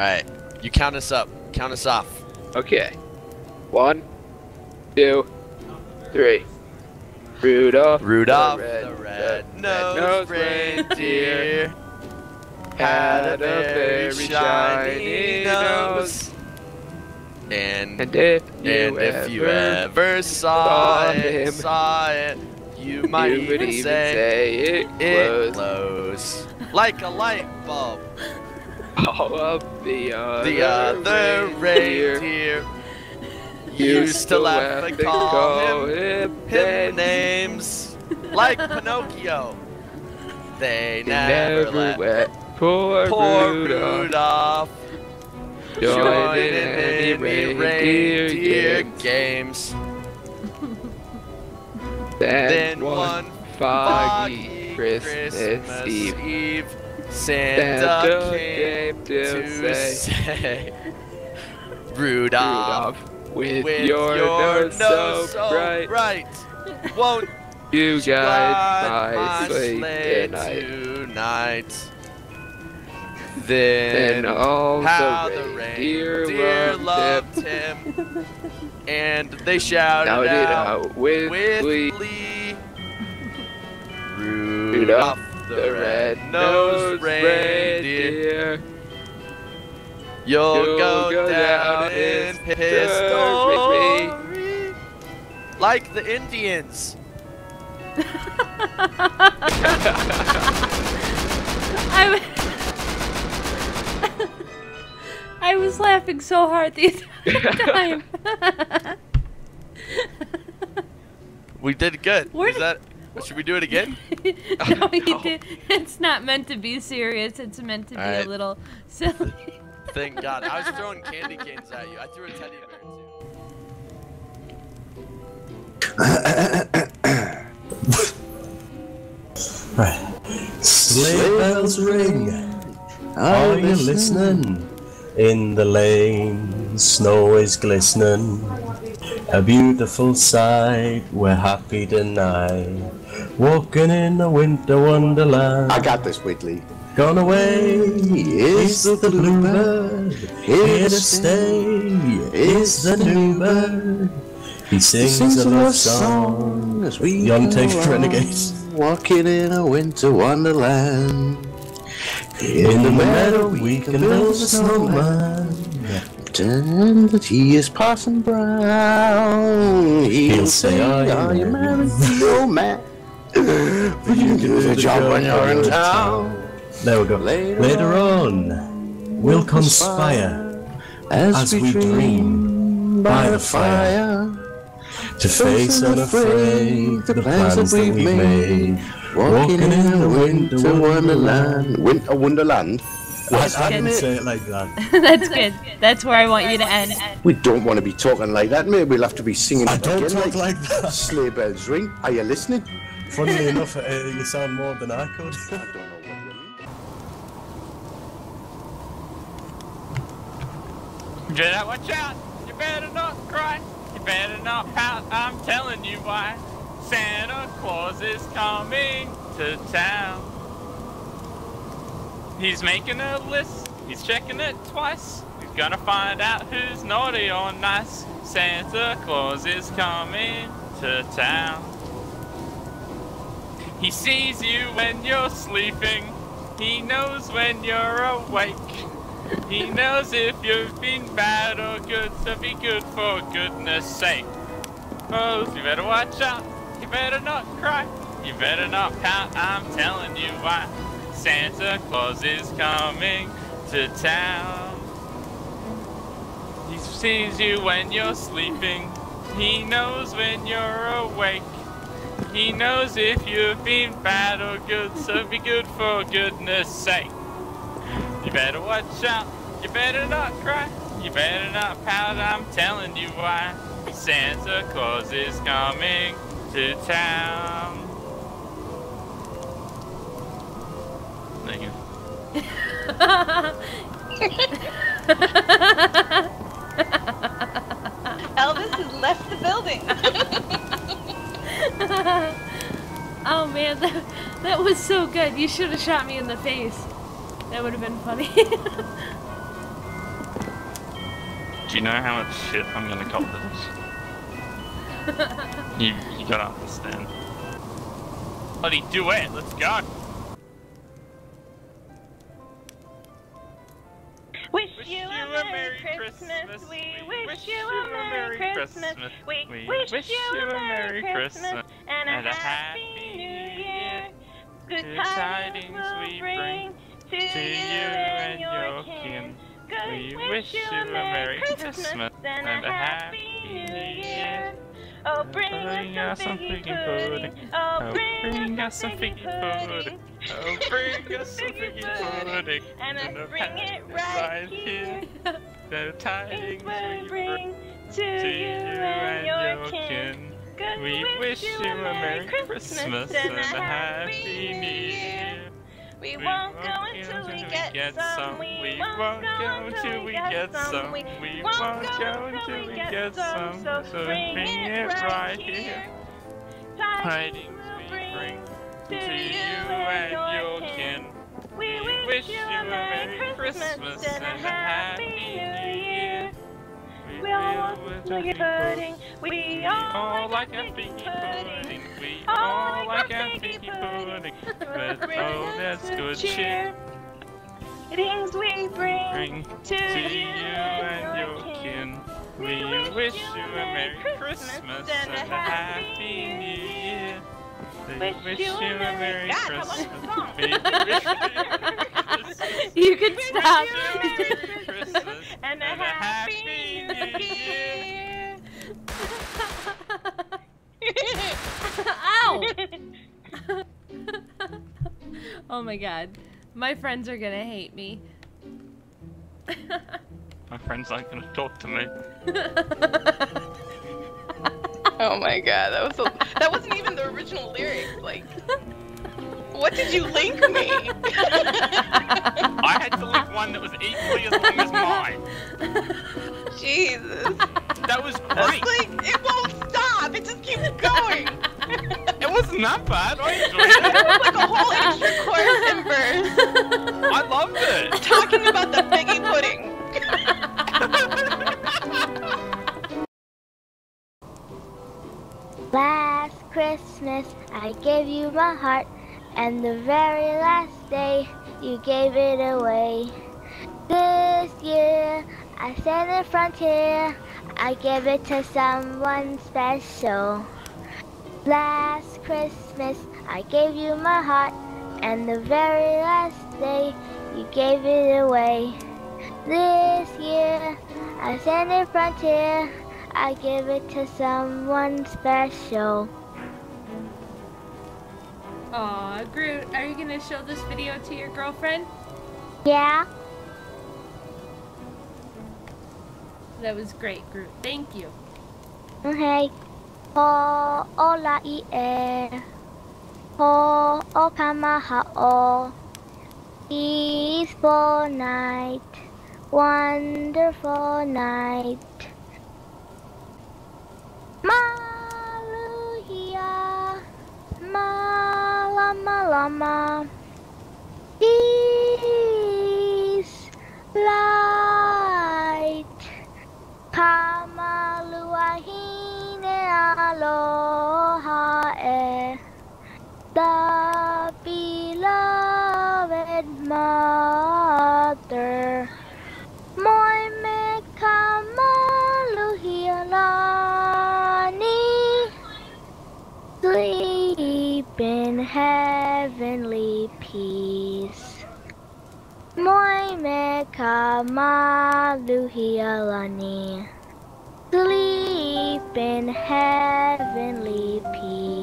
Alright. You count us up. Count us off. Okay. One, two, three. Rudolph. Rudolph the red, the red-nosed red-nosed reindeer had a very shiny nose. And And if you, and ever, if you ever saw saw it, him, saw it, you might you even even say, say it it glows. glows like a light bulb. Oh, All of the other, The other reindeer reindeer used to laugh and call him. him names like Pinocchio. They They never, never let let poor, poor Rudolph Rudolph join in any reindeer reindeer games. Then, Then one foggy foggy Christmas, Eve, Santa, Santa came came to to say, say, Rudolph, Rudolph, with, with your, nose, so bright, bright, won't you guide my sleigh tonight. tonight. Then Then all how the the reindeer reindeer loved loved him, and they shouted out out with, with glee. Rudolph, Rudolph the red-nosed reindeer. You'll, You'll go, go down, down in in history like the Indians. I, w- I was laughing so hard the entire time. We did good. Where Is did- that? Should we do it again? no, you did. It's not meant to be serious. It's meant to be Alright. a little silly. Thank God. I was throwing candy canes at you. I threw a teddy bear too. Right. Sleigh bells ring. Are you listening? In the lane, snow is glistening. A beautiful sight. We're happy tonight. Walking in a winter wonderland. I got this, Whitley. Gone away is the bluebird. Here to stay is the new bird. He sings, a love song. as we Young along, Renegades. Walking in a winter wonderland. In the meadow we can build a snowman. And the tea is Parson Brown. He'll, say, Are you married your man? Will you do the job when you're in town? There we go. Later Later on, we'll conspire As, as we dream by the fire to face unafraid the plans that we've made. Walking in a winter wonderland. Winter wonderland? I, That's I good. didn't say it like that. That's good. That's where I want you to end. We don't want to be talking like that. Maybe we'll have to be singing I don't again, talk like that. Sleigh bells ring. Are you listening? Funnily enough, uh, you sound more than I could. I don't know what you mean. Jedi, watch out! You better not cry. You better not pout. I'm telling you why. Santa Claus is coming to town. He's making a list. He's checking it twice. He's gonna find out who's naughty or nice. Santa Claus is coming to town. He sees you when you're sleeping. He knows when you're awake. He knows if you've been bad or good, so be good for goodness sake. Oh, you better watch out. You better not cry. You better not pout. I'm telling you why. Santa Claus is coming to town. He sees you when you're sleeping. He knows when you're awake. He knows if you've been bad or good, so be good for goodness sake. You better watch out. You better not cry. You better not pout. I'm telling you why. Santa Claus is coming to town. Thank you. that was so good. You should have shot me in the face. That would have been funny. Do you know how much shit I'm gonna cop this? you, you gotta understand. Bloody duet, let's go! Wish, Wish you you a Merry Christmas. We wish you a Merry Christmas. We wish you a Merry Christmas and a Happy New Year. Good tidings we bring to you and your kin. We wish you a Merry Christmas and a Happy New Year. Oh, bring us some figgy pudding. Oh, bring us some figgy pudding. Oh, bring us some figgy pudding. And I bring it right here. The tidings We bring bring to you and your kin. We wish you a Merry Christmas and a Happy New Year. We won't go until we get some. We won't go until we get some. We won't go until we get some. So bring it right here. Tidings we bring to you and your kin. We wish you a Merry Christmas and a Happy New Year. We all like figgy pudding. We all like a figgy pudding. We all all like like a a figgy figgy pudding. pudding. But Bring oh, that's good cheer. shit. Things we bring Bring to to you you and your kin. We wish you a Merry Christmas and a Happy New Year. We wish you a Merry God, how long is Christmas. We wish you a Merry Christmas. You can stop. Wish you a Merry Christmas a Happy New Year. Ow! oh my god. My friends are gonna hate me. My friends aren't gonna talk to me. Oh my god, that was a, that wasn't even the original lyrics. Like, what did you link me? I had to link one that was equally as long as mine. Jesus, That was I was great. like, it won't stop. It just keeps going. It wasn't that bad. I enjoyed It it. was like a whole extra chorus and verse I loved it. talking about the figgy pudding. Last Christmas I gave you my heart, and the very last day you gave it away. This year I stand in front here, I give it to someone special. Last Christmas I gave you my heart, and the very last day you gave it away. This year I stand in front here, I give it to someone special. Aw, Groot, are you gonna show this video to your girlfriend? Yeah? That was great, Groot. Thank you. Okay. Ho ola i e. Ho o kamaha o. Peaceful night. Wonderful night. Maluhia. Malama lama. Peace. Aloha e the beloved mother. Moi me kamaluhialani sleep in heavenly peace. Moi me kamaluhialani sleep in heavenly peace.